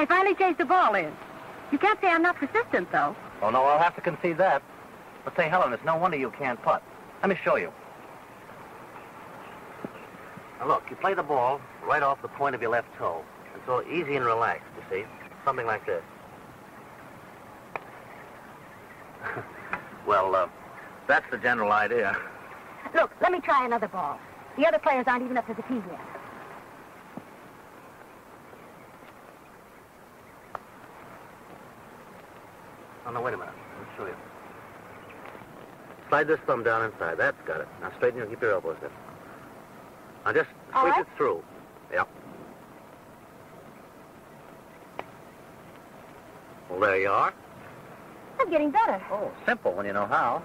I finally chased the ball in. You can't say I'm not persistent, though. Oh, no, I'll have to concede that. But say, Helen, it's no wonder you can't putt. Let me show you. Now, look, you play the ball right off the point of your left toe. And so easy and relaxed, you see? Something like this. well, uh, that's the general idea. Look, let me try another ball. The other players aren't even up to the tee yet. Oh, no, wait a minute. Let me show you. Slide this thumb down inside. That's got it. Now straighten and keep your elbows in. Now just All squeeze right. it through. Yep. Well, there you are. I'm getting better. Oh, simple when you know how.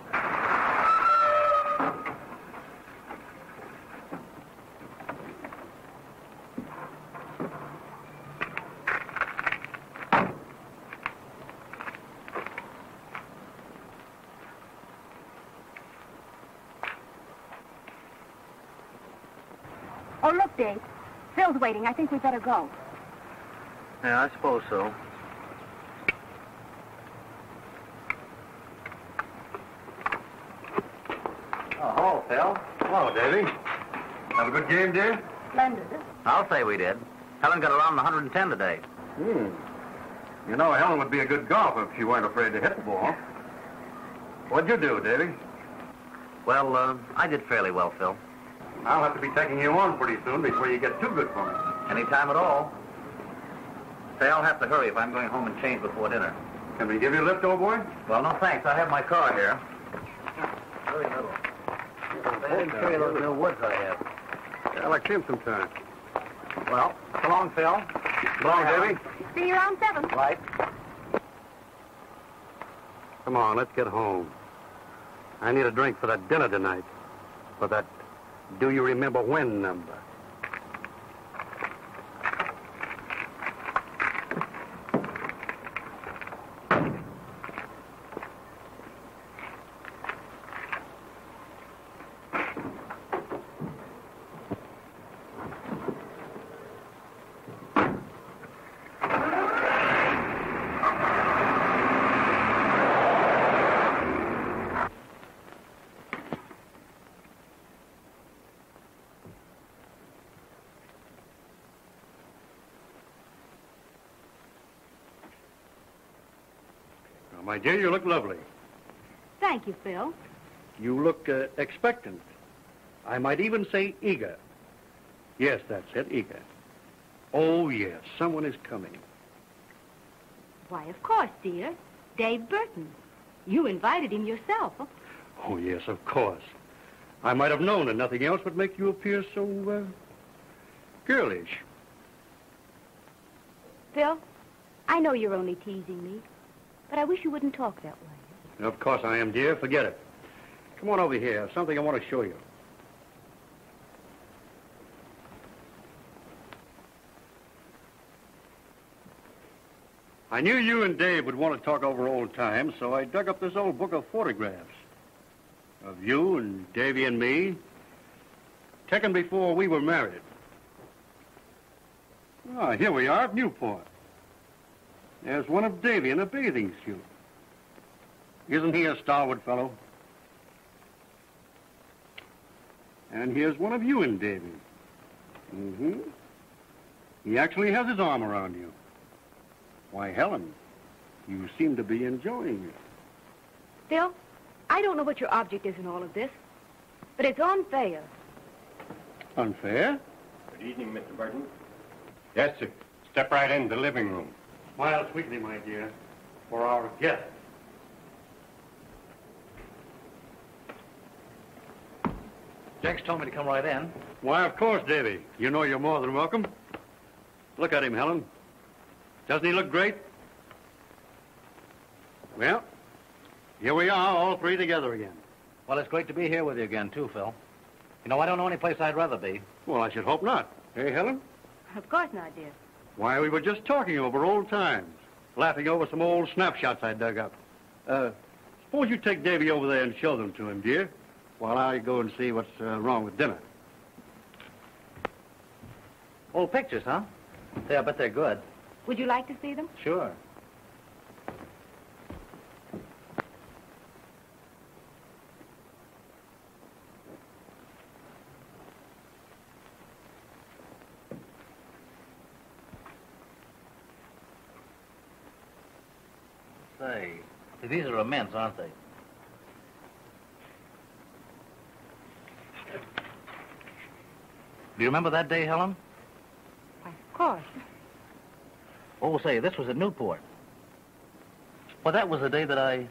Oh, look, Dave. Phil's waiting. I think we better go. Yeah, I suppose so. Oh, hello, Phil. Hello, Davy. Have a good game, dear? Splendid. I'll say we did. Helen got around 110 today. Hmm. You know, Helen would be a good golfer if she weren't afraid to hit the ball. What'd you do, Davy? Well, uh, I did fairly well, Phil. I'll have to be taking you on pretty soon before you get too good for me. Any time at all. Say, I'll have to hurry if I'm going home and change before dinner. Can we give you a lift, old boy? Well, no thanks. I have my car here. Very little. They didn't carry those new woods I have. Yeah, like him sometime. Well, so long, Phil. So long, Davy. See you around seven. Right. Come on, let's get home. I need a drink for that dinner tonight. For that do you remember when number. Now, my dear, you look lovely. Thank you, Phil. You look uh, expectant. I might even say eager. Yes, that's it, eager. Oh, yes, someone is coming. Why, of course, dear. Dave Burton. You invited him yourself. Oh, yes, of course. I might have known that nothing else would make you appear so, uh, girlish. Phil, I know you're only teasing me, but I wish you wouldn't talk that way. Of course I am, dear. Forget it. Come on over here. Something I want to show you. I knew you and Dave would want to talk over old times, so I dug up this old book of photographs of you and Davy and me, taken before we were married. Ah, here we are at Newport. There's one of Davy in a bathing suit. Isn't he a stalwart fellow? And here's one of you and Davy. Mm-hmm. He actually has his arm around you. Why, Helen, you seem to be enjoying it. Phil, I don't know what your object is in all of this, but it's unfair. Unfair? Good evening, Mr. Burton. Yes, sir. Step right into the living room. Smile sweetly, my dear, for our guest. Jenks told me to come right in. Why, of course, Davy. You know you're more than welcome. Look at him, Helen. Doesn't he look great? Well, here we are, all three together again. Well, it's great to be here with you again, too, Phil. You know, I don't know any place I'd rather be. Well, I should hope not. Hey, Helen? Of course not, dear. Why, we were just talking over old times, laughing over some old snapshots I dug up. Uh, suppose you take Davy over there and show them to him, dear, while I go and see what's uh, wrong with dinner. Old pictures, huh? Yeah, I bet they're good. Would you like to see them? Sure. Say, these are immense, aren't they? Do you remember that day, Helen? Why, of course. Oh, say, this was at Newport. Well, that was the day that I...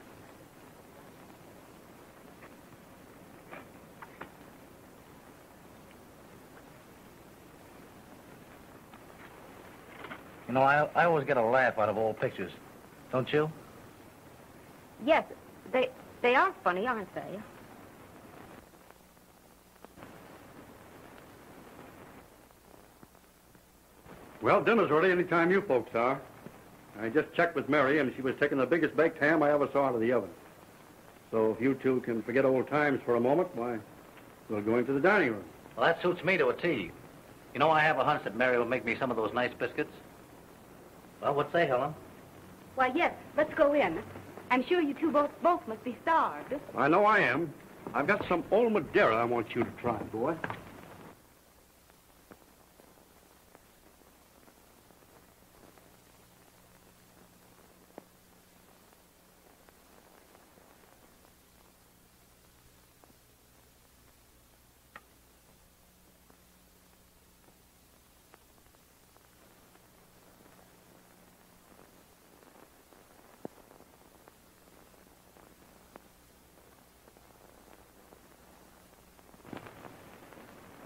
You know, I, I always get a laugh out of old pictures. Don't you? Yes, they they are funny, aren't they? Well, dinner's ready any time you folks are. I just checked with Mary, and she was taking the biggest baked ham I ever saw out of the oven. So if you two can forget old times for a moment, why, we'll go into the dining room. Well, that suits me to a T. You know, I have a hunch that Mary will make me some of those nice biscuits. Well, what say, Helen? Why, yes. Let's go in. I'm sure you two both both must be starved. I know I am. I've got some old Madeira I want you to try, boy.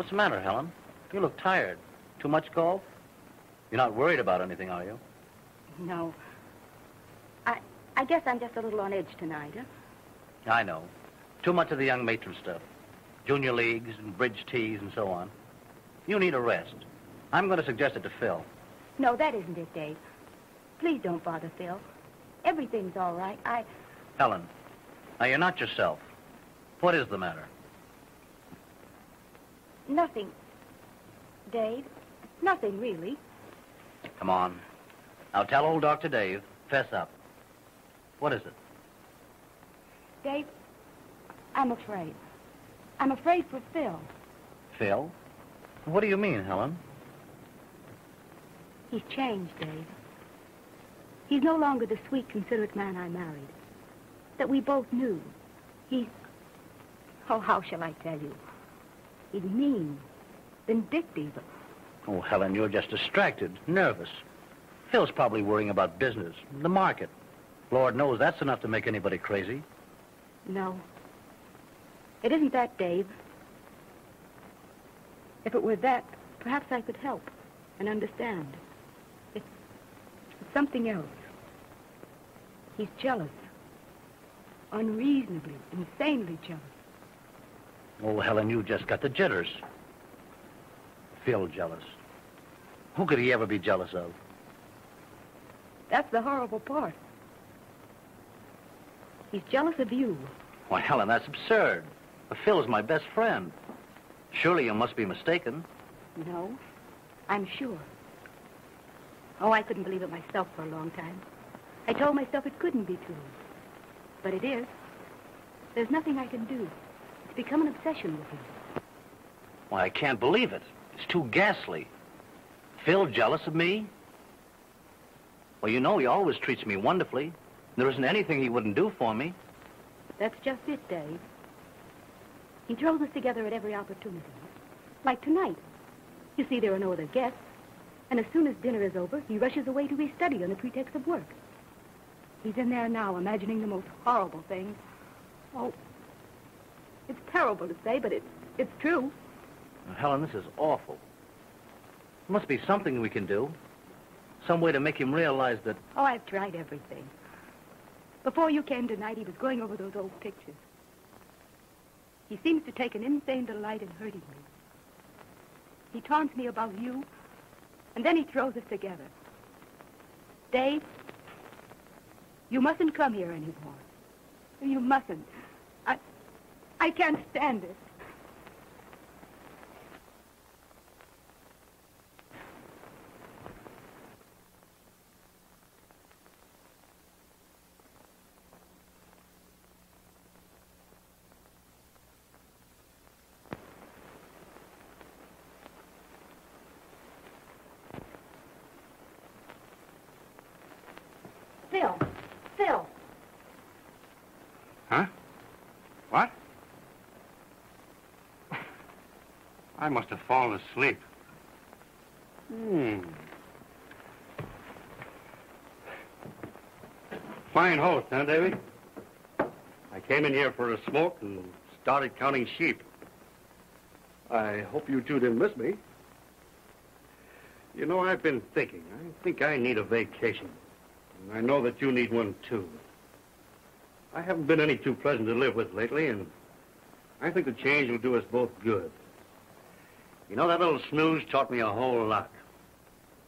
What's the matter, Helen? You look tired. Too much golf? You're not worried about anything, are you? No. I I guess I'm just a little on edge tonight, huh? I know. Too much of the young matron stuff. Junior leagues and bridge tees and so on. You need a rest. I'm going to suggest it to Phil. No, that isn't it, Dave. Please don't bother Phil. Everything's all right. I Helen, now you're not yourself. What is the matter? Nothing. Dave, nothing really. Come on. Now tell old Dr. Dave. Fess up. What is it? Dave, I'm afraid. I'm afraid for Phil. Phil? What do you mean, Helen? He's changed, Dave. He's no longer the sweet, considerate man I married. That we both knew. He's. Oh, how shall I tell you? He's mean, vindictive. Oh, Helen, you're just distracted, nervous. Phil's probably worrying about business, the market. Lord knows that's enough to make anybody crazy. No. It isn't that, Dave. If it were that, perhaps I could help and understand. It's, it's something else. He's jealous. Unreasonably, insanely jealous. Oh, Helen, you just got the jitters. Phil jealous. Who could he ever be jealous of? That's the horrible part. He's jealous of you. Why, Helen, that's absurd. Phil is my best friend. Surely you must be mistaken. No, I'm sure. Oh, I couldn't believe it myself for a long time. I told myself it couldn't be true. But it is. There's nothing I can do. Become an obsession with him. Why, I can't believe it. It's too ghastly. Phil jealous of me? Well, you know he always treats me wonderfully. There isn't anything he wouldn't do for me. That's just it, Dave. He throws us together at every opportunity. Like tonight. You see, there are no other guests. And as soon as dinner is over, he rushes away to his study on the pretext of work. He's in there now, imagining the most horrible things. Oh, it's terrible to say, but it, it's true. Helen, this is awful. There must be something we can do. Some way to make him realize that... Oh, I've tried everything. Before you came tonight, he was going over those old pictures. He seems to take an insane delight in hurting me. He taunts me about you, and then he throws us together. Dave, you mustn't come here anymore. You mustn't. I, can't stand it. I must have fallen asleep. Hmm. Fine host, huh, Davy? I came in here for a smoke and started counting sheep. I hope you two didn't miss me. You know, I've been thinking. I think I need a vacation. And I know that you need one, too. I haven't been any too pleasant to live with lately, and I think the change will do us both good. You know, that little snooze taught me a whole lot.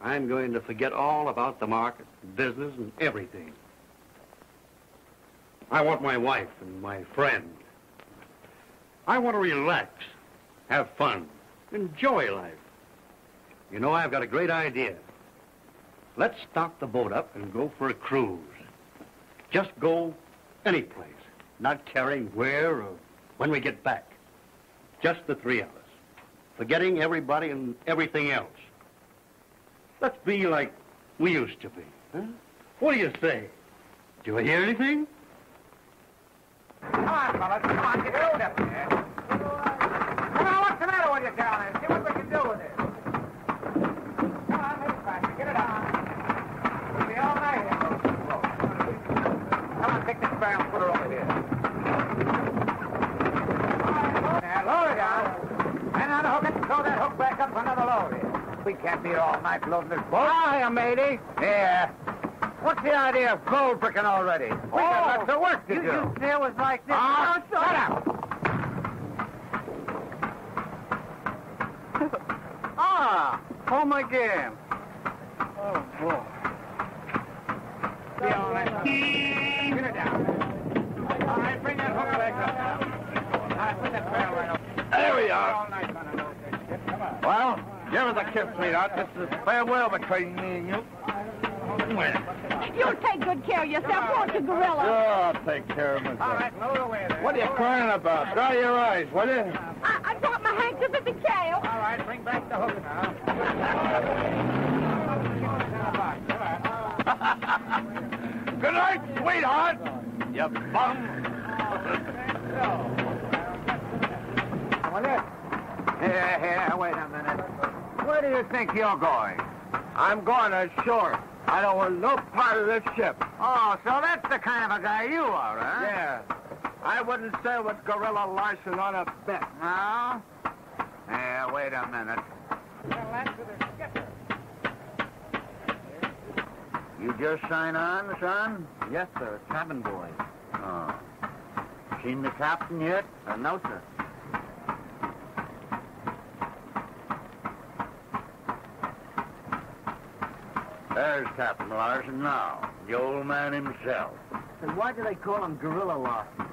I'm going to forget all about the market, business, and everything. I want my wife and my friend. I want to relax, have fun, enjoy life. You know, I've got a great idea. Let's stock the boat up and go for a cruise. Just go any place, not caring where or when we get back. Just the three of us, forgetting everybody and everything else. Let's be like we used to be. Huh? What do you say? Do you hear anything? Come on, fellas. Come on, get your up there. Come on, what's the matter with you down? See what we can do with it. Come on, make it. Get it on. We'll be. Come on, this barrel put her over here. All right, lower it down. And unhook it and throw that hook back up for another load here. We can't be here all night loading this boat. Hiya, matey. Yeah. What's the idea of gold bricking already? We got lots of work to you, do. You say it was like this. Ah, Oh, shut up! ah, home again. Oh, boy. Be all right. Get it down. All right, bring that hooker back up now. All right, put that barrel right up. There we are. Well, give us a kiss, sweetheart. This is farewell between me and you. You'll take good care of yourself, won't you, Gorilla? Oh, I'll take care of myself. All right, load away there. What are you crying about? Dry your eyes, will you? I, I dropped my handkerchief at the jail. All right, bring back the hooker now. Good night, sweetheart. You bum. Well. Here, here, wait a minute. Where do you think you're going? I'm going ashore. I don't want no part of this ship. Oh, so that's the kind of a guy you are, huh? Yeah. I wouldn't sail with Gorilla Larson on a bet. No? Yeah, wait a minute. You just sign on, son? Yes, sir. Cabin boy. Oh. Seen the captain yet? Uh, no, sir. There's Captain Larson now, the old man himself. Then why do they call him Gorilla Larson?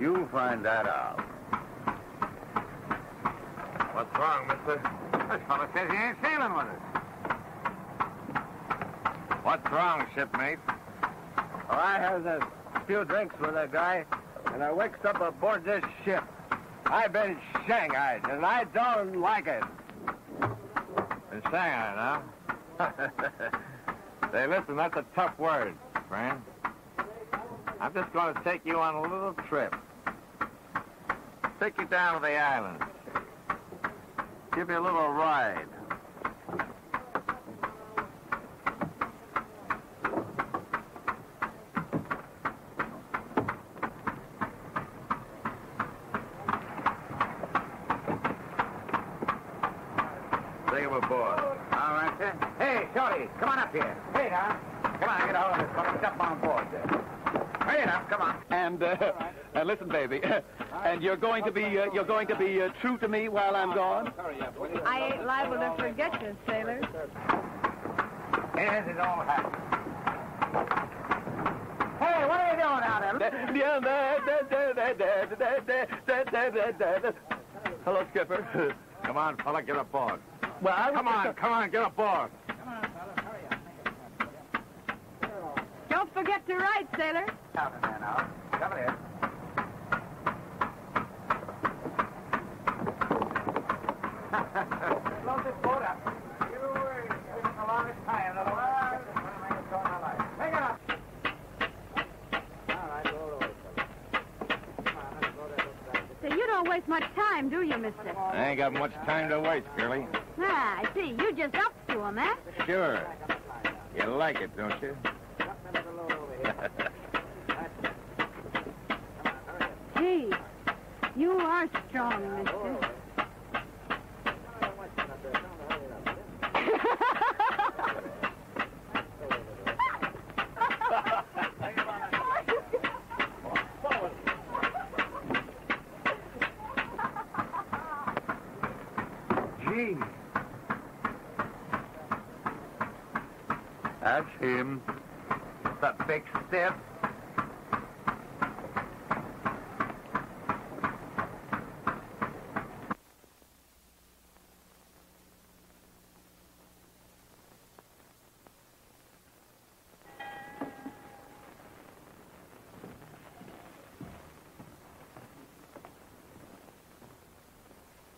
You'll find that out. What's wrong, mister? This fellow says he ain't sailing with us. What's wrong, shipmate? Well, I had a few drinks with a guy, and I wakes up aboard this ship. I've been shanghaied, and I don't like it. Been shanghaied, huh? Say, listen, that's a tough word, friend. I'm just going to take you on a little trip. Take you down to the islands. Give you a little ride. Take him aboard. All right, sir. Hey, Shorty, come on up here. Hey, now. Come on, get a hold of this fellow. Step on board there. Hurry it up, come on. And uh, and listen, baby, and you're going to be uh, you're going to be uh, true to me while I'm gone. I ain't liable to forget you, sailor. Here's his old hat. Hey, what are you doing out there? Hello, Skipper. Come on, fella, get aboard. Well, I come on, come on, get aboard. Come on, fellas, hurry up. Don't forget to write, sailor. Out in now. Come in. Close this boat up. You were the longest time. Going to you don't waste much time, do you, mister? I ain't got much time to waste, girlie. Ah, I see. You just up to him, eh? Sure. You like it, don't you? Gee, you are strong, mister. Gee. That's him. The big stiff.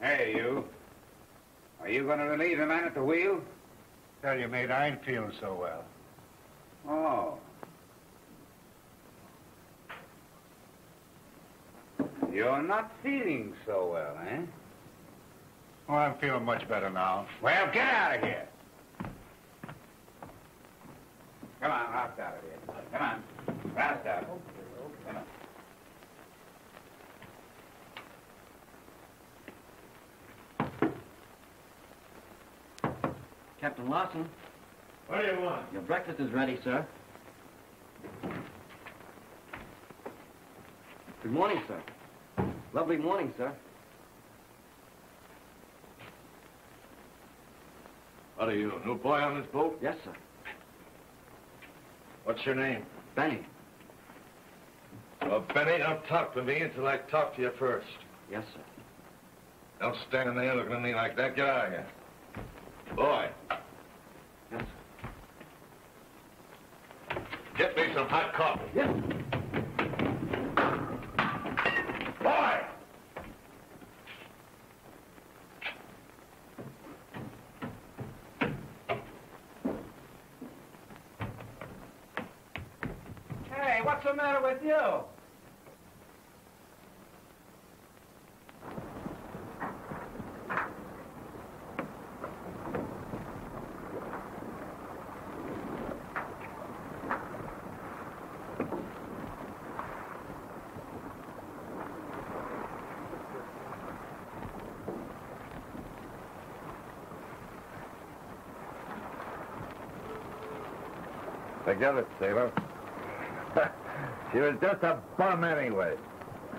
Hey, you. Are you going to relieve the man at the wheel? Tell you, mate, I ain't feeling so well. Oh. You're not feeling so well, eh? Oh, I'm feeling much better now. Well, get out of here. Come on, roust out of here. Come on. Roust out. Come on. Captain Larson, What do you want? your breakfast is ready, sir. Good morning, sir. Lovely morning, sir. What are you, a new boy on this boat? Yes, sir. What's your name? Benny. Well, Benny, don't talk to me until I talk to you first. Yes, sir. Don't stand there looking at me like that. Get out of here. Boy, Yes, get me some hot coffee. Yes. Boy! Hey, what's the matter with you? Forget it, sailor. she was just a bum anyway.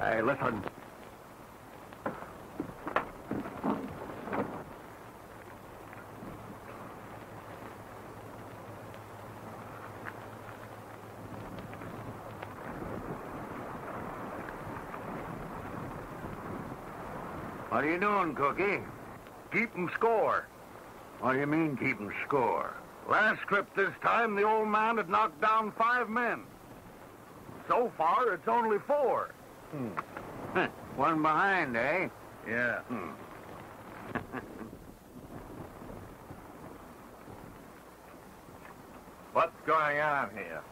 hey, listen. What are you doing, Cookie? Keep Keeping score. What do you mean, keep keeping score? Last trip this time, the old man had knocked down five men. So far, it's only four. Hmm. One behind, eh? Yeah. Hmm. What's going on here?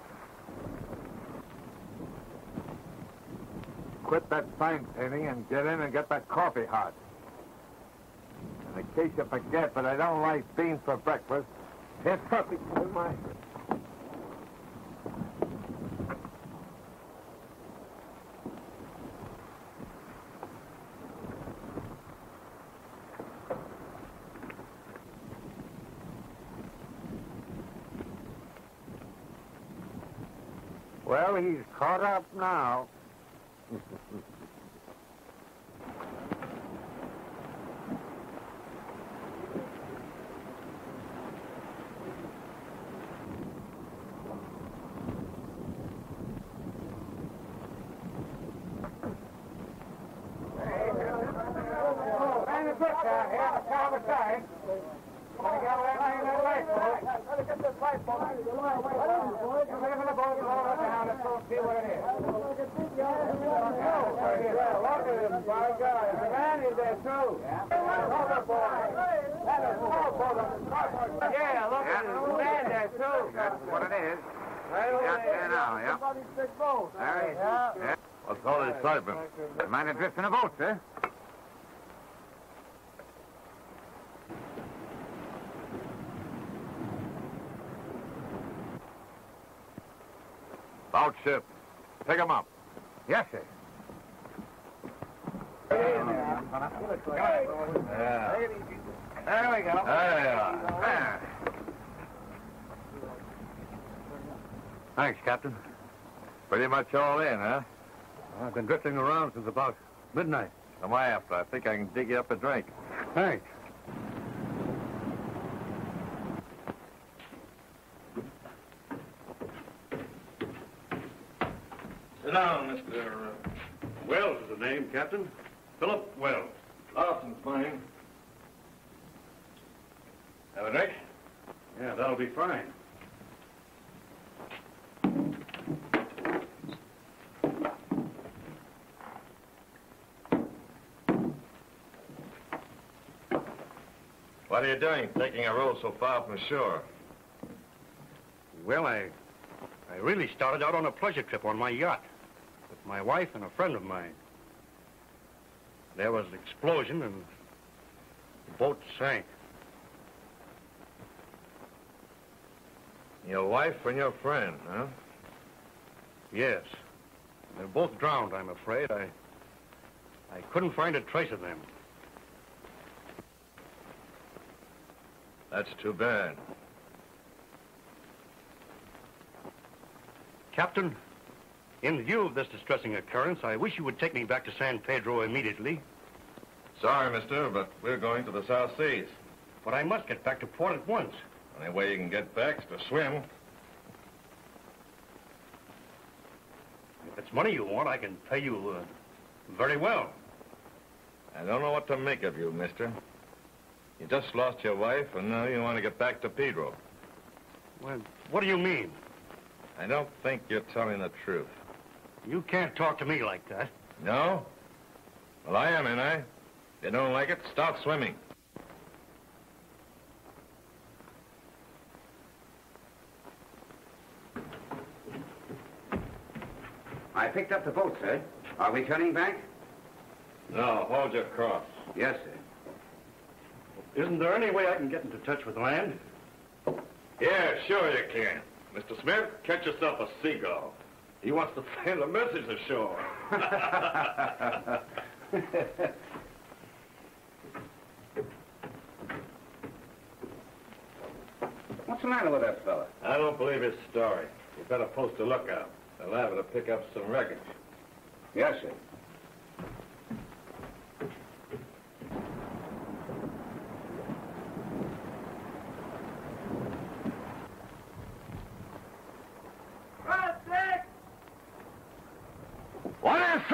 Quit that sign painting and get in and get that coffee hot. In case you forget, but I don't like beans for breakfast. Here's something in my... Well, he's caught up now. Hang the book down here on the starboard side. Wanna get away from that lifeboat? Gotta get this lifeboat. You live in the boat, lower down, let's go see what it is. Look at God. The man is there, too. Is. Yeah, look at. The man there, too. That's what it is. Right Yeah, now, yeah. There he is. Yeah. What's all this excitement? Mind drifting a boat, sir? Bout ship. Pick 'em up. Yes, sir. Yeah. There we go. There you are. Thanks, Captain. Pretty much all in, huh? I've been drifting around since about midnight. Am I after? I think I can dig you up a drink. Thanks. Sit down, Mr. Uh, Wells is the name, Captain. Philip Wells. Larson's mine. Have a drink? Yeah, that'll be fine. What are you doing, taking a row so far from shore? Well, I, I really started out on a pleasure trip on my yacht my wife and a friend of mine. There was an explosion and the boat sank. Your wife and your friend, huh? Yes. They're both drowned, I'm afraid. I, I couldn't find a trace of them. That's too bad. Captain, in view of this distressing occurrence, I wish you would take me back to San Pedro immediately. Sorry, mister, but we're going to the South Seas. But I must get back to port at once. Only way you can get back is to swim. If it's money you want, I can pay you uh, very well. I don't know what to make of you, mister. You just lost your wife, and now you want to get back to Pedro. Well, what do you mean? I don't think you're telling the truth. You can't talk to me like that. No? Well, I am, ain't I? If you don't like it, stop swimming. I picked up the boat, sir. Are we turning back? No, hold your cross. Yes, sir. Isn't there any way I can get into touch with land? Yeah, sure you can. Mr. Smith, catch yourself a seagull. He wants to send a message ashore. What's the matter with that fella? I don't believe his story. You better post a lookout. They're liable to pick up some wreckage. Yes, sir.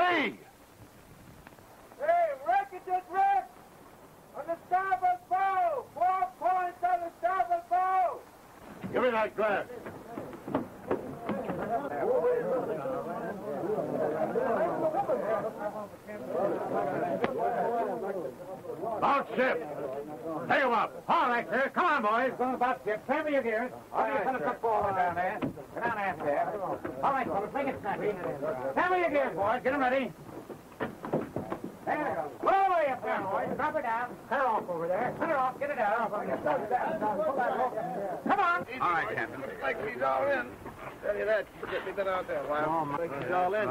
What do you see? Hey, wreckage is wrecked! On the starboard bow! Four points on the starboard bow! Give me that glass. About ship. Take him up. All right, sir. Come on, boys. Going about ship. Tell me your gears. All right, fellas, up forward down there. Get down aft there. All right, fellas, make it snappy. Tell me your gears, boys. Get them ready. There we go. Pull all the way up there, boys. Drop it down. Cut her off over there. Cut her off. Get it down. Come on. All right, Captain. Like he's all in. Tell you that. Get me that out there, Wow. Oh, like he's all in.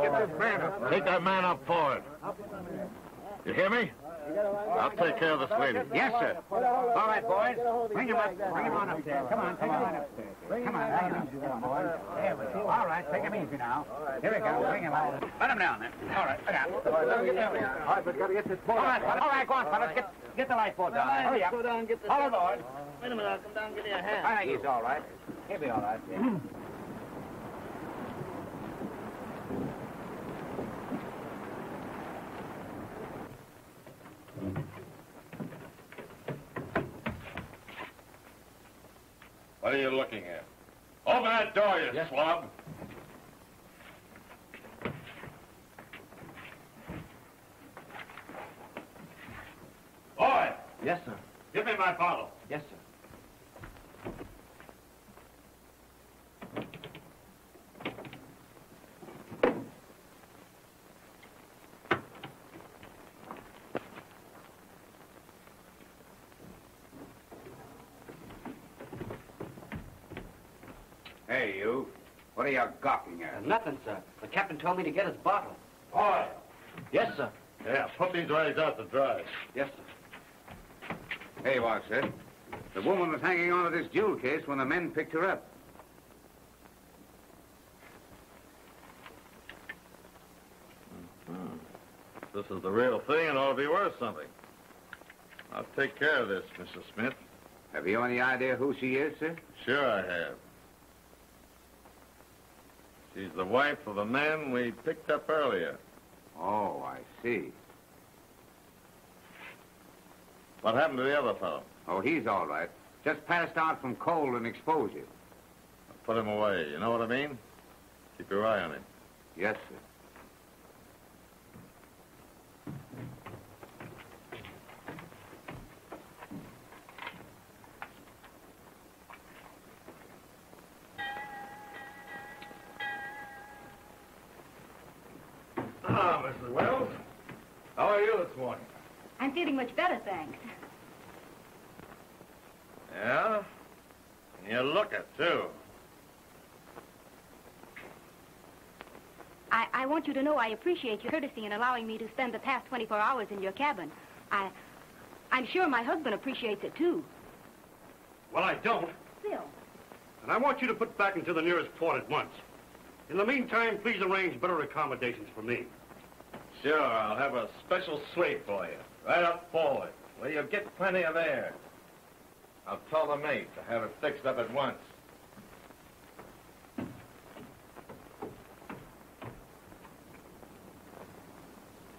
Get this man up. Take that man up forward. You hear me? I'll take care of this lady. Yes, sir. All right, boys. Bring him up. Bring him on upstairs. Come on, take him on upstairs. Come on, bring him easy down, boys. There we go. All right, take him easy now. Here we go. Bring him on. Let him down then. All right, let down. All right, but gotta get this boat. All right, all right, go on, fellas. Get, get the lifeboat down. there. Hurry up. Go down and get this. Follow the boys. Wait a minute, I'll come down and give you a hand. I think he's all right. He'll be all right. Yeah. What are you looking at? Open that door, you swab. Boy, Yes, sir. give me my bottle. Yes, sir. you. What are you gawking at? Uh, nothing, sir. The captain told me to get his bottle. Boy! Yes, sir. Yeah, put these rags out to dry. Yes, sir. Hey, Watson. Eh? The woman was hanging on to this jewel case when the men picked her up. Mm-hmm. This is the real thing and ought to be worth something. I'll take care of this, Mr. Smith. Have you any idea who she is, sir? Sure I have. She's the wife of the man we picked up earlier. Oh, I see. What happened to the other fellow? Oh, he's all right. Just passed out from cold and exposure. Put him away. You know what I mean? Keep your eye on him. Yes, sir. Much better, thanks. Yeah? And you look it, too. I, I want you to know I appreciate your courtesy in allowing me to spend the past 24 hours in your cabin. I, I'm sure my husband appreciates it, too. Well, I don't. Phil. And I want you to put back into the nearest port at once. In the meantime, please arrange better accommodations for me. Sure, I'll have a special suite for you. Right up forward, where you'll get plenty of air. I'll tell the mate to have it fixed up at once.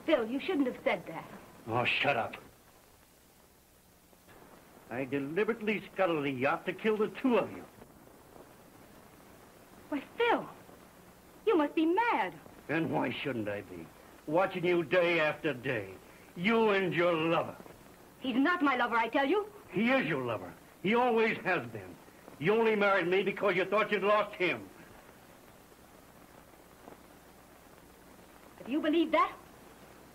Phil, you shouldn't have said that. Oh, shut up. I deliberately scuttled the yacht to kill the two of you. Why, Phil, you must be mad. And why shouldn't I be? Watching you day after day. You and your lover. He's not my lover, I tell you. He is your lover. He always has been. You only married me because you thought you'd lost him. If you believe that,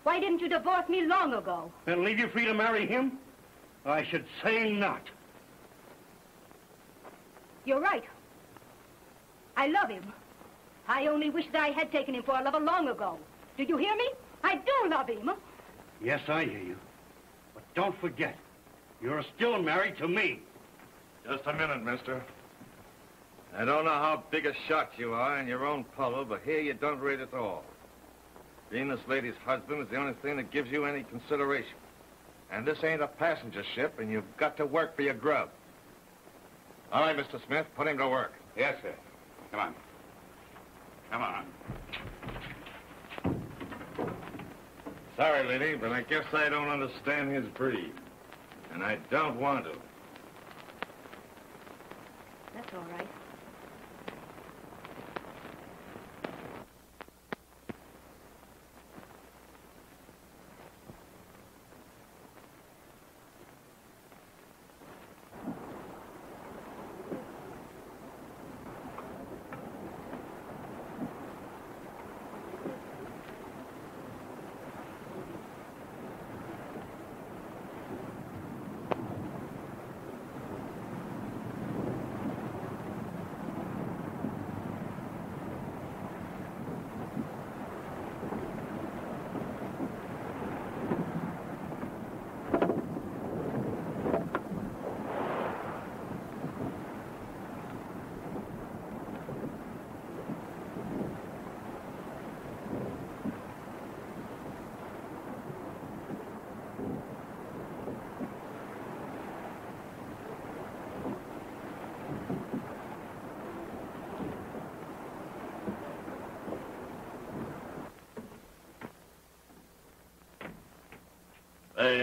why didn't you divorce me long ago? And leave you free to marry him? I should say not. You're right. I love him. I only wish that I had taken him for a lover long ago. Do you hear me? I do love him. Yes, I hear you. But don't forget, you're still married to me. Just a minute, mister. I don't know how big a shot you are in your own puddle, but here you don't rate at all. Being this lady's husband is the only thing that gives you any consideration. And this ain't a passenger ship, and you've got to work for your grub. All right, Mr. Smith, put him to work. Yes, sir. Come on. Come on. Sorry, lady, but I guess I don't understand his breed. And I don't want to. That's all right.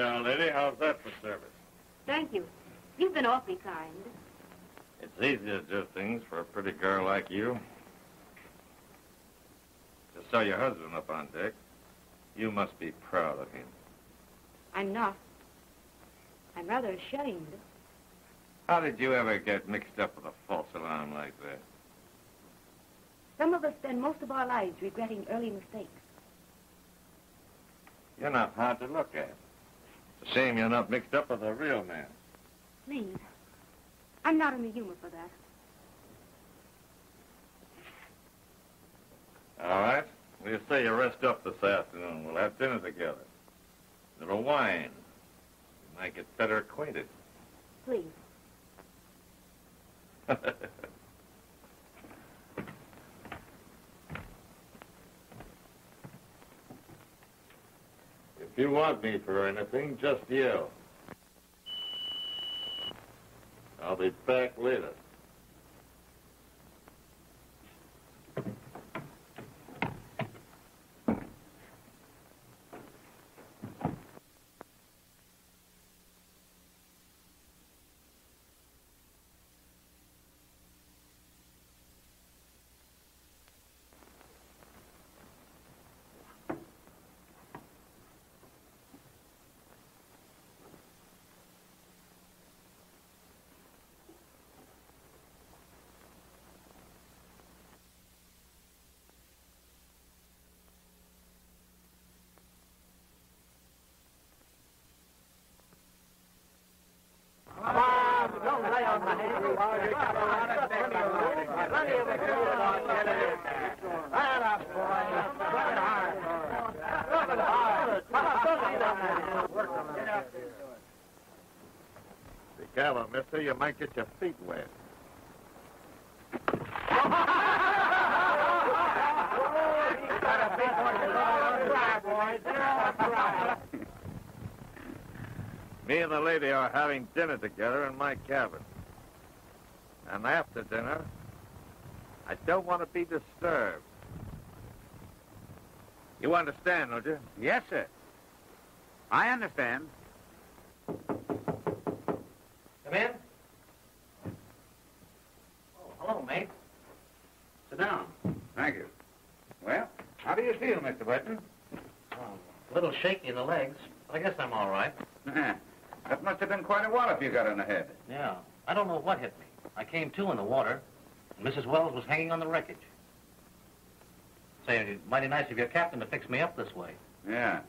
Uh, lady, how's that for service? Thank you. You've been awfully kind. It's easy to do things for a pretty girl like you. Just saw your husband up on deck. You must be proud of him. I'm not. I'm rather ashamed. How did you ever get mixed up with a false alarm like that? Some of us spend most of our lives regretting early mistakes. You're not hard to look at. Shame you're not mixed up with a real man. Please. I'm not in the humor for that. All right. We'll say you rest up this afternoon. We'll have dinner together. A little wine. You might get better acquainted. Please. If you want me for anything, just yell. I'll be back later. Be careful, mister. You might get your feet wet. Me and the lady are having dinner together in my cabin. And after dinner, I don't want to be disturbed. You understand, don't you? Yes, sir. I understand. Come in. Oh, hello, mate. Sit down. Thank you. Well, how do you feel, Mr. Burton? Oh, a little shaky in the legs, but I guess I'm all right. that must have been quite a wallop you got on the head. Yeah. I don't know what hit me. I came to in the water, and Mrs. Wells was hanging on the wreckage. Say, it'd be mighty nice of your captain to fix me up this way. Yeah.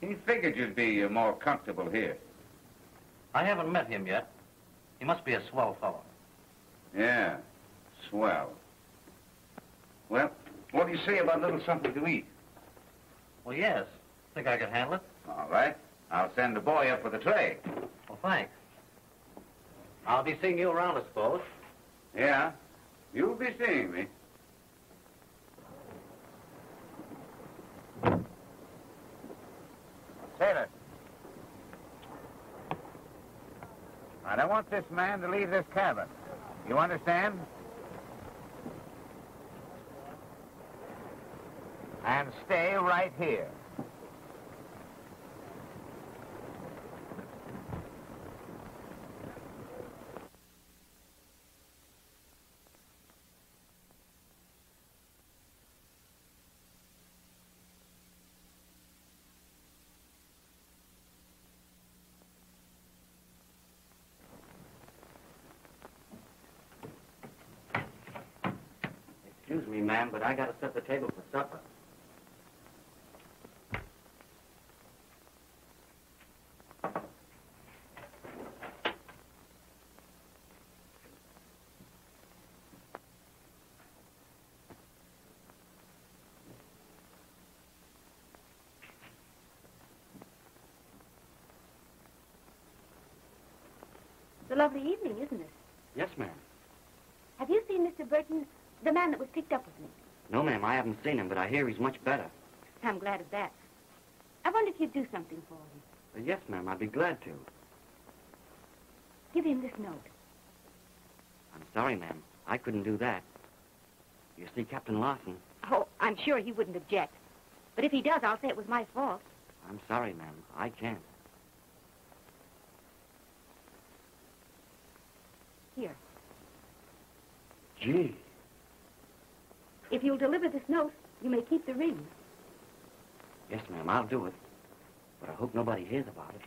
He figured you'd be uh, more comfortable here. I haven't met him yet. He must be a swell fellow. Yeah. Swell. Well, what do you say about a little something to eat? Well, yes. Think I can handle it? All right. I'll send the boy up with a tray. Well, thanks. I'll be seeing you around, I suppose. Yeah. You'll be seeing me. Sailor. I don't want this man to leave this cabin. You understand? And stay right here. But I gotta set the table for supper. It's a lovely evening, isn't it? Yes, ma'am. Have you seen Mr. Burton, the man that was picked up with me? No, ma'am, I haven't seen him, but I hear he's much better. I'm glad of that. I wonder if you'd do something for him. Uh, yes, ma'am, I'd be glad to. Give him this note. I'm sorry, ma'am. I couldn't do that. You see, Captain Larson, Oh, I'm sure he wouldn't object. But if he does, I'll say it was my fault. I'm sorry, ma'am. I can't. Here. Gee. If you'll deliver this note, you may keep the ring. Yes, ma'am, I'll do it. But I hope nobody hears about it.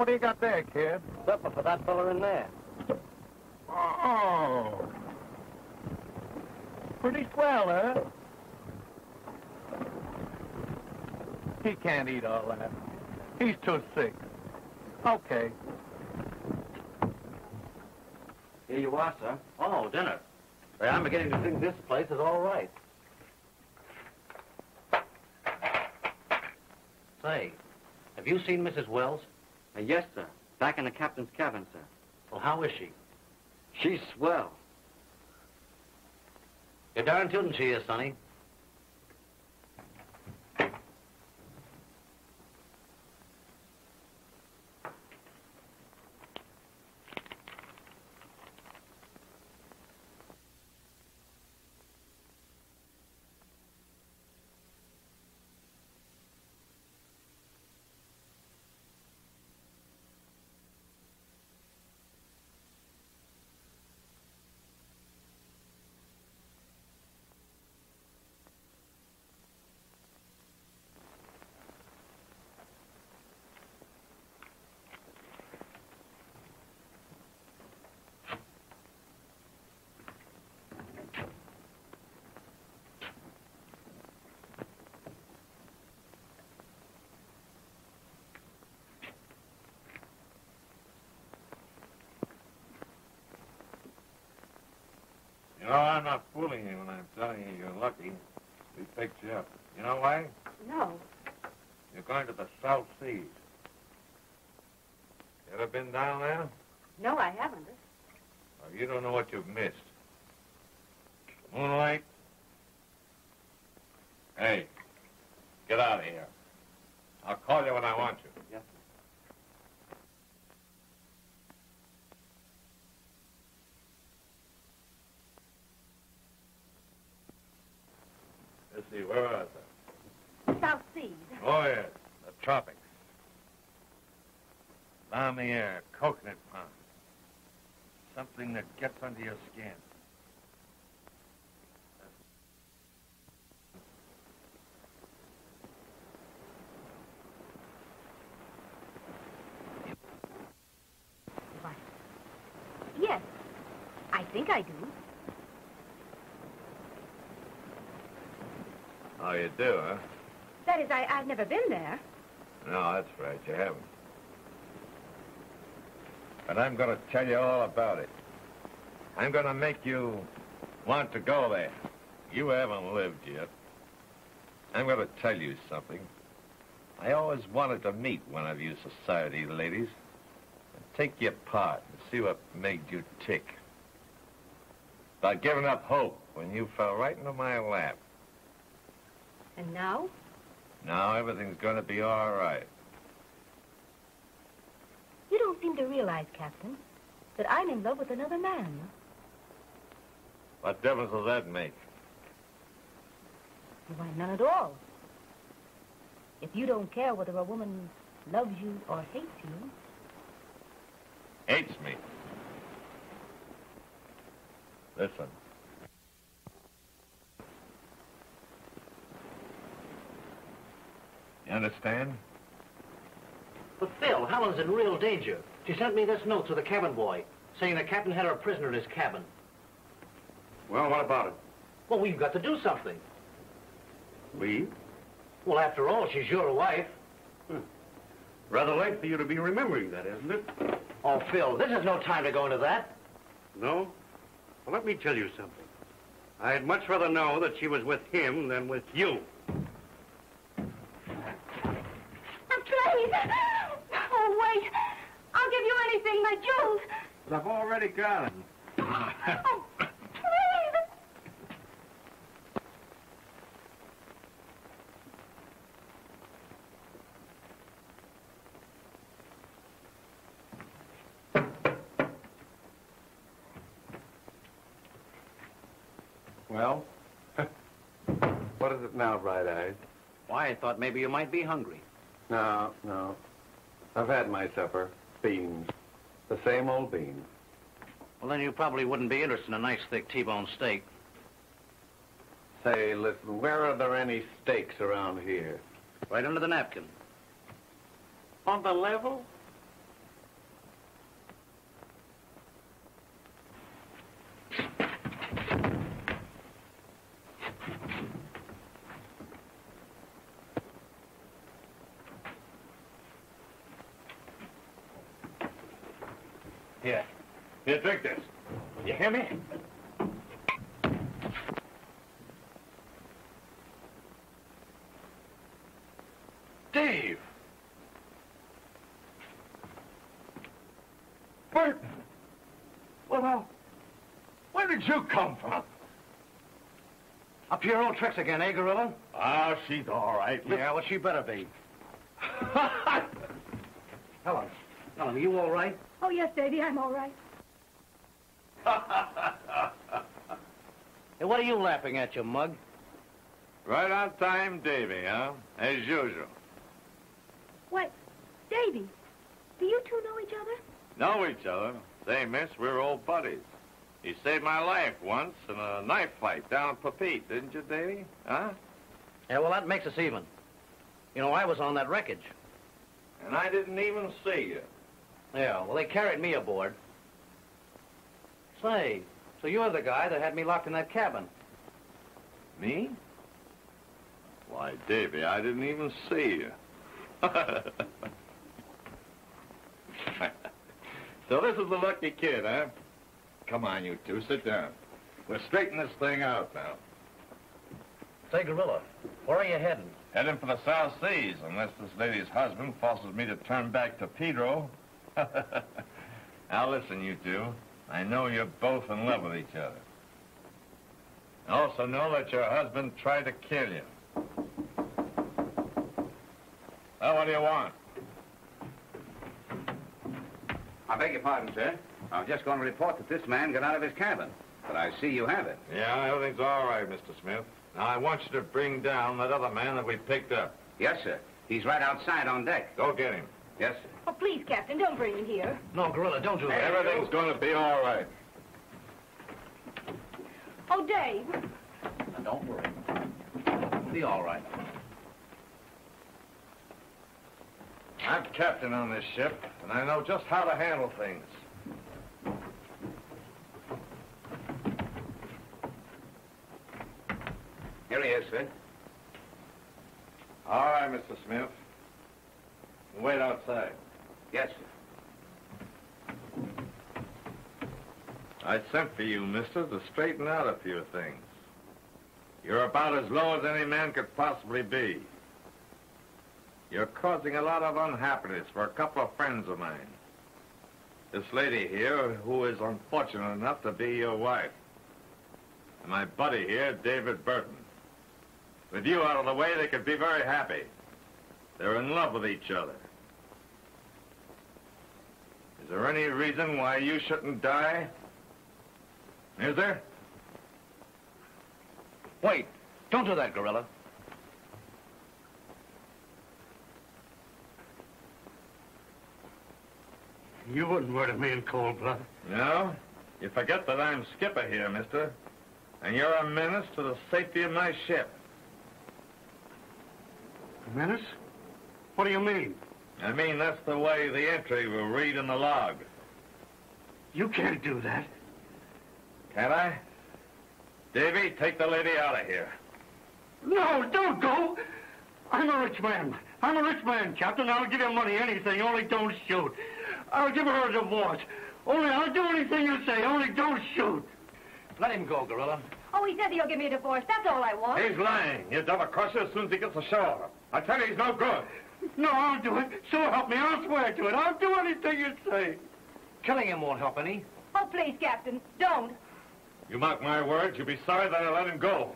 What do you got there, kid? Supper for that fella in there. Oh. Pretty swell, huh? He can't eat all that. He's too sick. Okay. Here you are, sir. Oh, dinner. Well, I'm beginning to think this place is all right. Say, have you seen Mrs. Wells? Uh, yes, sir. Back in the captain's cabin, sir. Well, how is she? She's swell. You're darn tootin' she is, Sonny. Know, I'm not fooling you when I'm telling you you're lucky. We picked you up. You know why? No. You're going to the South Seas. You ever been down there? No, I haven't. Oh, you don't know what you've missed. Moonlight? Hey, get out of here. I'll call you when I want you. Yes, Let's see, where are they? South Seas. Oh, yes, the tropics. Balmy air, coconut palm. Something that gets under your skin. Yes, I think I do. Oh, you do, huh? That is, I, I've never been there. No, that's right, you haven't. But I'm going to tell you all about it. I'm going to make you want to go there. You haven't lived yet. I'm going to tell you something. I always wanted to meet one of you society ladies and take your part and see what made you tick. About giving up hope when you fell right into my lap. And now? Now everything's going to be all right. You don't seem to realize, Captain, that I'm in love with another man. What difference does that make? Why, none at all. If you don't care whether a woman loves you or hates you, Hates me. Listen. You understand? But Phil, Helen's in real danger. She sent me this note to the cabin boy, saying the captain had her a prisoner in his cabin. Well, what about it? Well, we've got to do something. We? Well, after all, she's your wife. Huh. Rather late for you to be remembering that, isn't it? Oh, Phil, this is no time to go into that. No? Well, let me tell you something. I'd much rather know that she was with him than with you. Please. Oh, wait. I'll give you anything, my jewels. But I've already got him. Oh, please. Well? what is it now, Bright Eyes? Why, I thought maybe you might be hungry. No, no. I've had my supper. Beans. The same old beans. Well, then you probably wouldn't be interested in a nice thick T-bone steak. Say, listen, where are there any steaks around here? Right under the napkin. On the level? Here. Here, drink this. You hear me? Dave! Burton! Well, now, where did you come from? Up to your old tricks again, eh, Gorilla? Ah, she's all right. Yeah, well, she better be. Helen, Helen, are you all right? Oh, yes, Davy, I'm all right. Hey, what are you laughing at, you mug? right on time, Davy, huh? As usual. What? Davy, do you two know each other? Know each other. Say, miss, we're old buddies. You saved my life once in a knife fight down at Papeete, didn't you, Davy? Huh? Yeah, well, that makes us even. You know, I was on that wreckage. And I didn't even see you. Yeah, well, they carried me aboard. Say, so you're the guy that had me locked in that cabin. Me? Why, Davy, I didn't even see you. so this is the lucky kid, huh? Come on, you two, sit down. We'll straighten this thing out now. Say, Gorilla, where are you heading? Heading for the South Seas, unless this lady's husband forces me to turn back to Pedro. now listen, you two. I know you're both in love with each other. I also know that your husband tried to kill you. Well, what do you want? I beg your pardon, sir. I was just going to report that this man got out of his cabin. But I see you have it. Yeah, everything's all right, Mr. Smith. Now, I want you to bring down that other man that we picked up. Yes, sir. He's right outside on deck. Go get him. Yes, sir. Oh, please, Captain, don't bring him here. No, Gorilla, don't do that. Everything's going to be all right. Oh, Dave. Now, don't worry. It'll be all right. I'm captain on this ship, and I know just how to handle things. Here he is, sir. All right, Mr. Smith. Wait outside. Yes, sir. I sent for you, mister, to straighten out a few things. You're about as low as any man could possibly be. You're causing a lot of unhappiness for a couple of friends of mine. This lady here, who is unfortunate enough to be your wife. And my buddy here, David Burton. With you out of the way, they could be very happy. They're in love with each other. Is there any reason why you shouldn't die? Is there? Wait, don't do that, Gorilla. You wouldn't murder me in cold blood. No? You forget that I'm skipper here, mister. And you're a menace to the safety of my ship. A menace? What do you mean? I mean, that's the way the entry will read in the log. You can't do that. Can I? Davy, take the lady out of here. No, don't go. I'm a rich man. I'm a rich man, Captain. I'll give you money, anything, only don't shoot. I'll give her a divorce. Only I'll do anything you say, only don't shoot. Let him go, Gorilla. Oh, he said he'll give me a divorce. That's all I want. He's lying. He'll double cross you as soon as he gets ashore. I tell you, he's no good. No, I'll do it. So help me. I'll swear to it. I'll do anything you say. Killing him won't help any. Oh, please, Captain, don't. You mark my words, you'll be sorry that I let him go.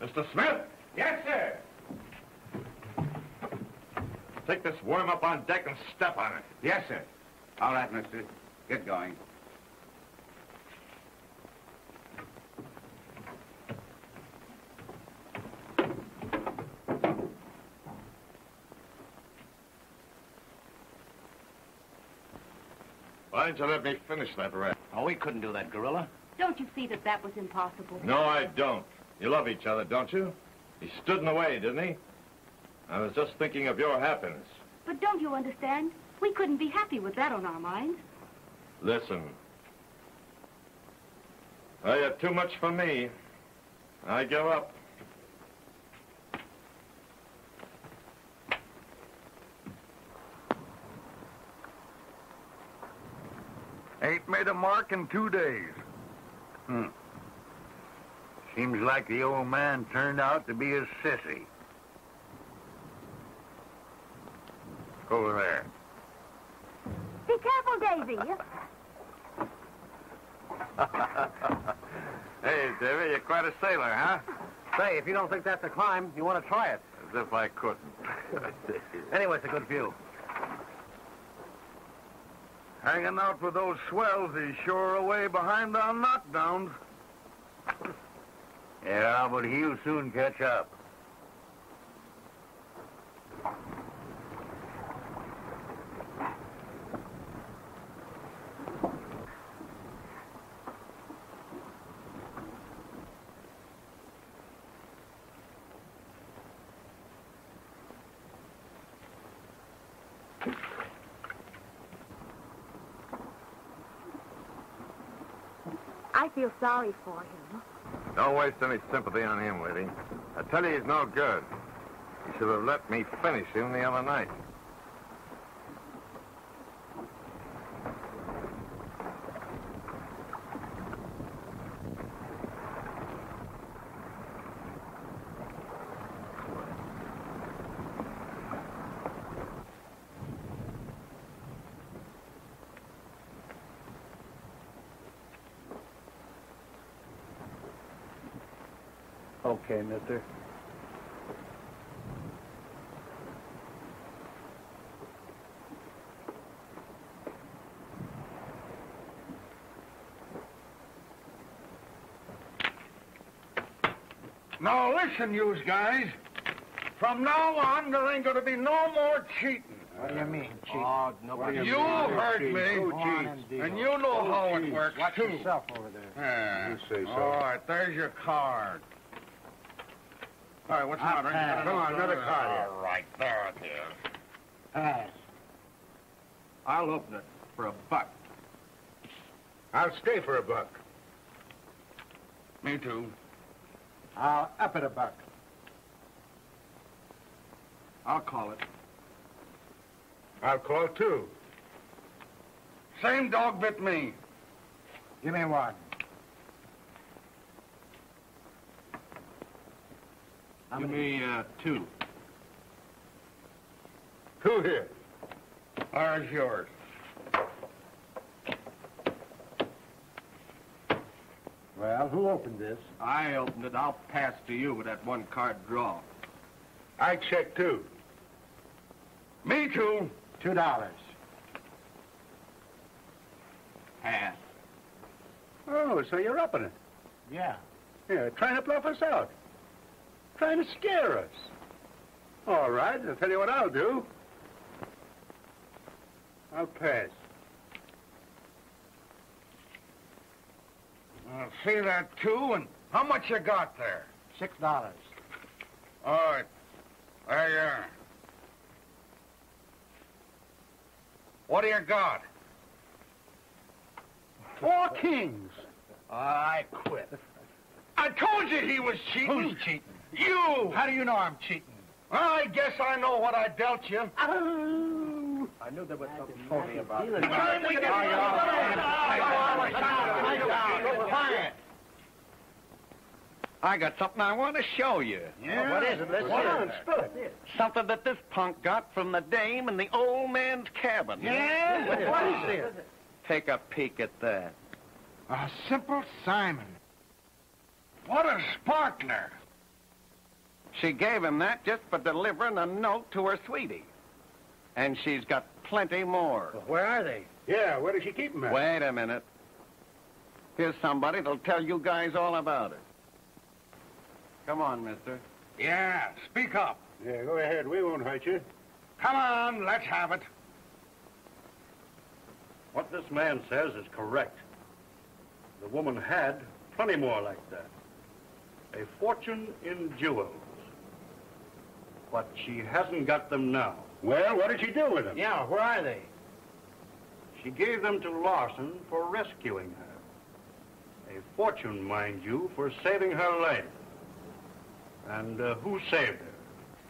Mr. Smith? Yes, sir. Take this worm up on deck and step on it. Yes, sir. All right, mister. Get going. Why didn't you let me finish that rap? Oh, we couldn't do that, Gorilla. Don't you see that that was impossible? No, I don't. You love each other, don't you? He stood in the way, didn't he? I was just thinking of your happiness. But don't you understand? We couldn't be happy with that on our minds. Listen. Well, you're too much for me. I give up. Ain't made a mark in two days. Hmm. Seems like the old man turned out to be a sissy. Over there. Be careful, Daisy. hey, Davy, you're quite a sailor, huh? Say, if you don't think that's a climb, you want to try it. As if I couldn't. Anyway, it's a good view. Hanging out with those swells is sure away behind on knockdowns. Yeah, but he'll soon catch up. I feel sorry for him. Don't waste any sympathy on him, lady. I tell you, he's no good. You should have let me finish him the other night. Okay, mister. Now listen, yous guys. From now on, there ain't gonna be no more cheating. What do you mean, Chief? Oh, nobody. You heard me, Who cheats? and you know how it works Watch too. yourself over there. Yeah. You say so. All right, there's your card. All right, what's the matter? Come on, another card All right, there it is. Pass. I'll open it for a buck. I'll stay for a buck. Me too. I'll up it a buck. I'll call it. I'll call two. Same dog bit me. Give me one. How Give me uh, two. Two here. There's yours. Well, who opened this? I opened it. I'll pass to you with that one card draw. I check too. Me too. Two dollars. Pass. Oh, so you're upping it. Yeah. Yeah, trying to bluff us out. Trying to scare us. All right, I'll tell you what I'll do. I'll pass. Uh, I'll see that too, and how much you got there? Six dollars. All right. There you are. What do you got? Four kings. I quit. I told you he was cheating. Who's cheating? You! How do you know I'm cheating? I guess I know what I dealt you. Uh, I knew there was something phony about it. Time we get- Quiet. I got something I want to show you. Yeah? what is it? Let's What hear on, spill it. Something that this punk got from the dame in the old man's cabin. Yeah? What is it? Take a peek at that. A simple Simon. What a sparkler. She gave him that just for delivering a note to her sweetie. And she's got plenty more. Where are they? Yeah, where does she keep them at? Wait a minute. Here's somebody that'll tell you guys all about it. Come on, mister. Yeah, speak up. Yeah, go ahead. We won't hurt you. Come on, let's have it. What this man says is correct. The woman had plenty more like that. A fortune in jewels. But she hasn't got them now. Well, what did she do with them? Yeah, where are they? She gave them to Larson for rescuing her. A fortune, mind you, for saving her life. And uh, who saved her?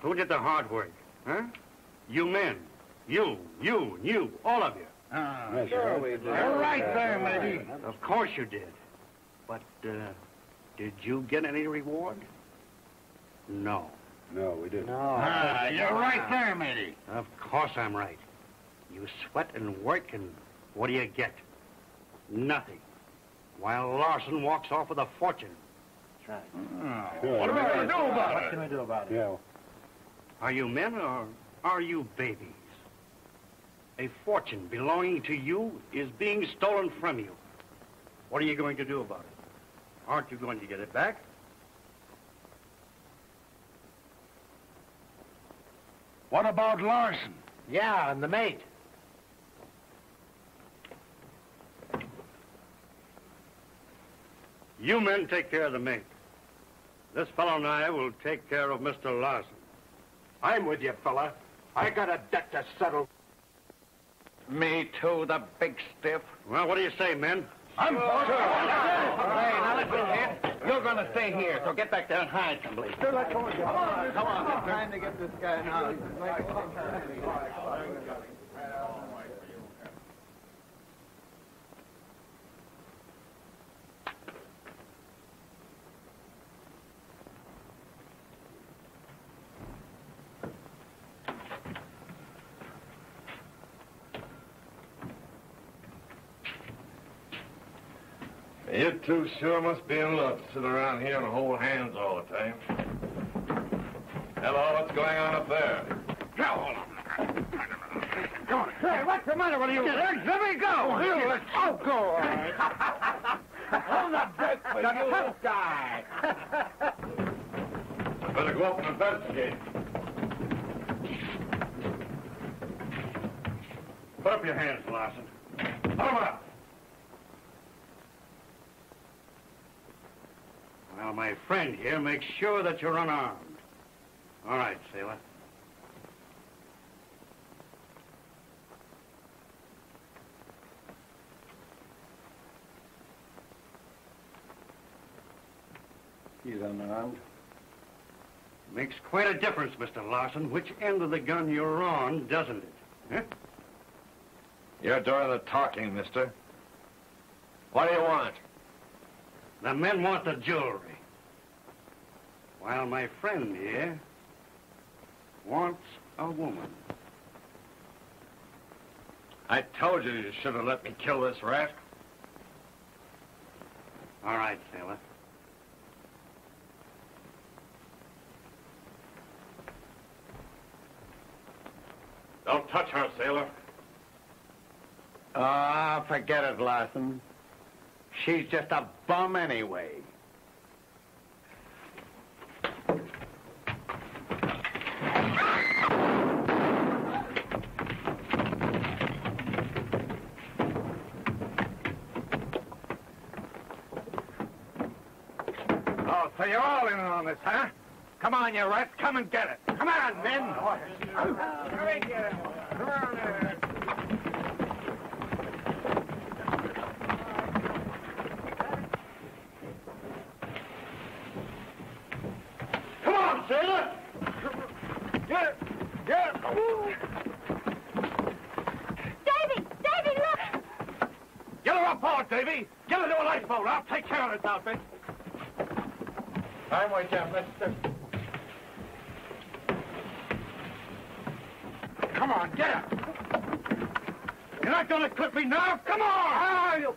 Who did the hard work? Huh? You men. You, you, you, all of you. Ah, yes, sure we did. You're right there, matey. Of course you did. But, uh, did you get any reward? No. No, we didn't. Ah, you're right there, matey. Of course I'm right. You sweat and work, and what do you get? Nothing. While Larson walks off with a fortune. That's Yeah. What are we going to do about it? What can we do about it? Yeah. Are you men or are you babies? A fortune belonging to you is being stolen from you. What are you going to do about it? Aren't you going to get it back? What about Larson? Yeah, and the mate. You men take care of the mate. This fellow and I will take care of Mr. Larson. I'm with you, fella. I got a debt to settle. Me too, the big stiff. Well, what do you say, men? I'm sure. Hey, now listen eh? here. You're going to stay here, so get back there and hide someplace. Come on, come on. It's time to get this guy now. You two sure must be in love to sit around here and hold hands all the time. Hello, what's going on up there? Come on. Hey, what's the matter with you? Let me go. Here, let's oh, go. All right. Hold the break for the you. tough guy. I better go up and investigate. Put up your hands, Larson. Put 'em up. Well, my friend here makes sure that you're unarmed. All right, sailor. He's unarmed. Makes quite a difference, Mr. Larson, which end of the gun you're on, doesn't it? Huh? You're doing the talking, mister. What do you want? The men want the jewelry. While my friend here wants a woman. I told you you should have let me kill this rat. All right, sailor. Don't touch her, sailor. Ah, forget it, Larson. She's just a bum anyway. Oh, so you're all in on this, huh? Come on, you rats. Come and get it. Come on, men. Hurry, get it. Come on there. Come on, sailor! Get it. Get it. Davy! Davy, look! Get her aboard, Davy. Get her to a lifeboat. I'll take care of this outfit. I'm with you, mister. Come on, get her. To clip me now. Come on. Ah, you...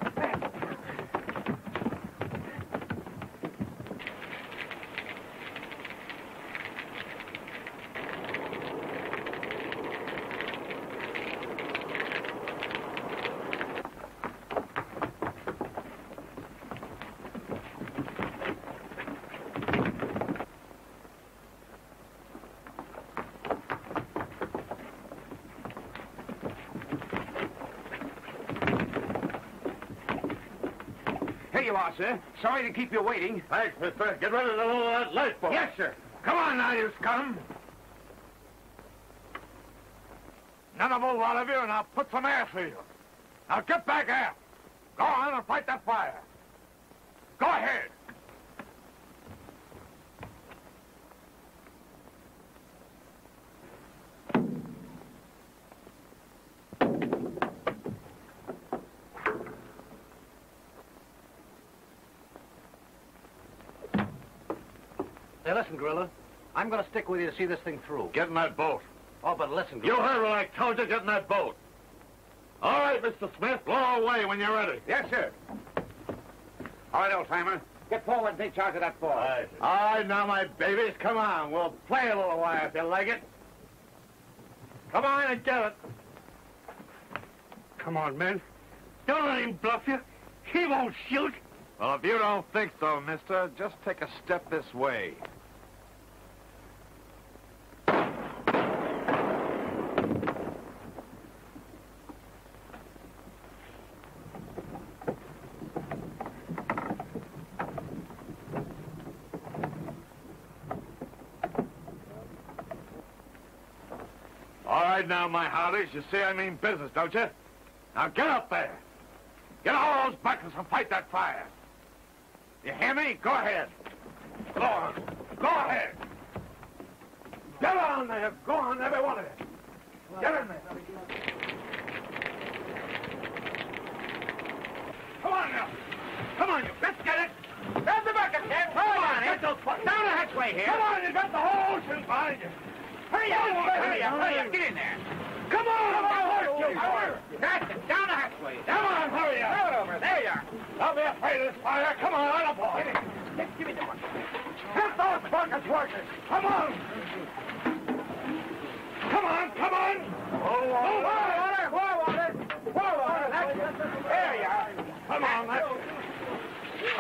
Here you are, sir. Sorry to keep you waiting. Thanks, mister. Get ready to load that lifeboat. Yes, sir. Come on now, you scum. None of move all of you, and I'll put some air through you. Now get back aft. Go on and fight that fire. Go ahead. Hey, listen, Gorilla. I'm going to stick with you to see this thing through. Get in that boat. Oh, but listen, You heard what I told you. Get in that boat. All right, Mr. Smith. Blow away when you're ready. Yes, sir. All right, old timer. Get forward and take charge of that ball. All right, now, my babies, come on. We'll play a little while if you like it. Come on and get it. Come on, men. Don't let him bluff you. He won't shoot. Well, if you don't think so, mister, just take a step this way. All right, now, my hearties. You see I mean business, don't you? Now, get up there. Get all those buckets and fight that fire. You hear me? Go ahead. Go on. Go ahead. Get on there. Go on, every one of you. Get in there. Come on now. Come on, you. Let's get it. Grab the bucket, Ted. Come on, get those buckets. Down the hatchway here. Come on, you got the whole ocean behind you. Hurry up, hurry up, hurry up. Get in there. Come on, come on, horse, you. Hurry. That's it. Down the hatchway. Come on, hurry up. Throw it over. There you are. Don't be afraid of this fire. Come on, on boy. Give me, give me the bucket. Get those buckets working. Come on. Come on, come on. More water. More water. More water. Water. That's it. There you are. Come on, that's it.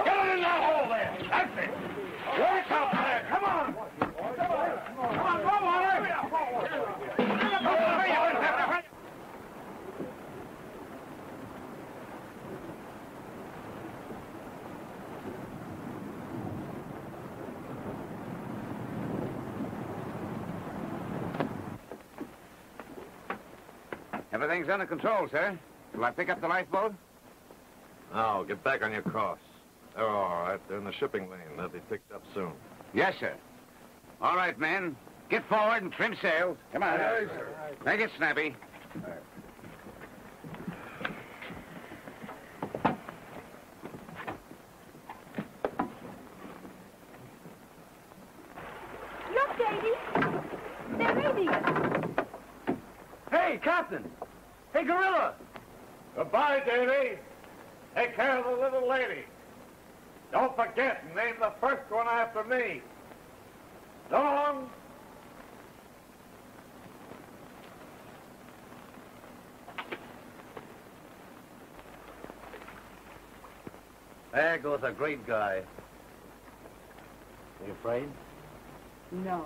Get it in that hole there. That's it. Work out there. Come on. Come on. Come on, more water. Hurry up. Hurry up. Hurry up. Everything's under control, sir. Shall I pick up the lifeboat? No, get back on your course. They're all right. They're in the shipping lane. They'll be picked up soon. Yes, sir. All right, men. Get forward and trim sails. Come on. Aye, sir. Make it snappy. Look, Davy. They're leaving us. Hey, Captain. Hey, Gorilla. Goodbye, Davy. Take care of the little lady. Don't forget, name the first one after me. Long. There goes a great guy. Are You afraid? No.